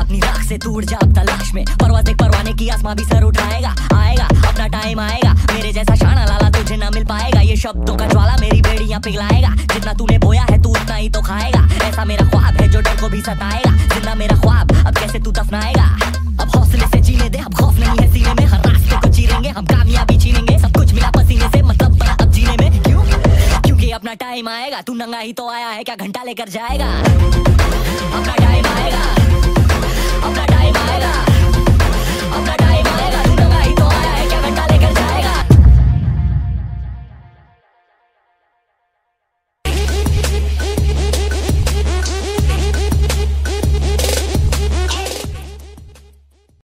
अपनी राख से दूर तलाश में परवाज देख परवाने की आसमां भी सर उठाएगा आएगा अपना टाइम आएगा। मेरे जैसा शाना लाला तुझे ना मिल पाएगा ये शब्दों का ज्वाला मेरी बेड़ियाँ पिघलाएगा जितना तूने बोया है तू उतना ही तो खाएगा ऐसा मेरा ख्वाब है जो डर को भी सताएगा ज़िंदा मेरा ख्वाब अब कैसे तू दफनाएगा अपना टाइम आएगा। तू नंगा ही तो आया है क्या घंटा लेकर जाएगा?